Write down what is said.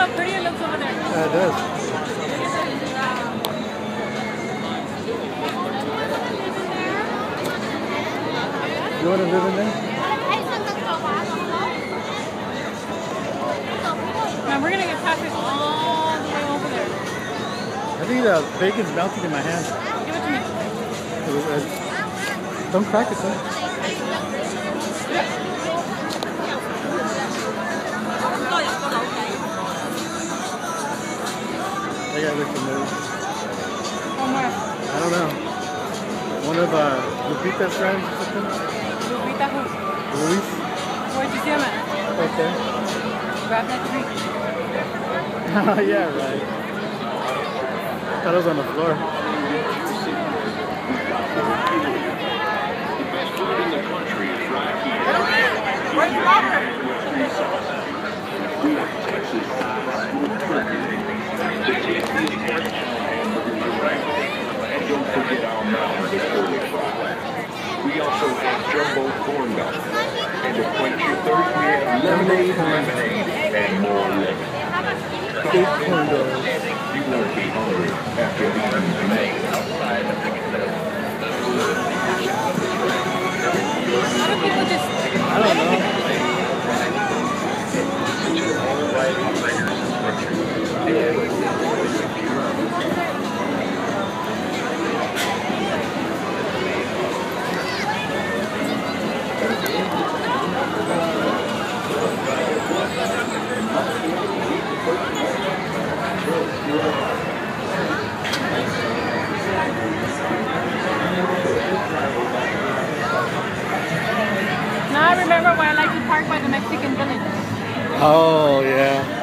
how pretty it looks over there. Yeah, it does. You want to live in there? Man, we're going to get tacos all the way over there. I think the bacon's melting in my hand. Give it to me. Uh, don't crack it, son. I gotta look familiar. One more. I don't know. One of uh, Lupita's friends or something? Lupita who? Luis? Where'd you see him at? Right Okay. Grab that tree. Oh, yeah, right. I thought it was on the floor. The best food in the country is right here. Where's the locker? And We also have jumbo corn dogs. And to quench your thirst, we have lemonade, lemonade, and more lemon. Eight corn dogs. You won't be hungry after leaving Maine. How remember I like to park by the Mexican village. Oh, yeah.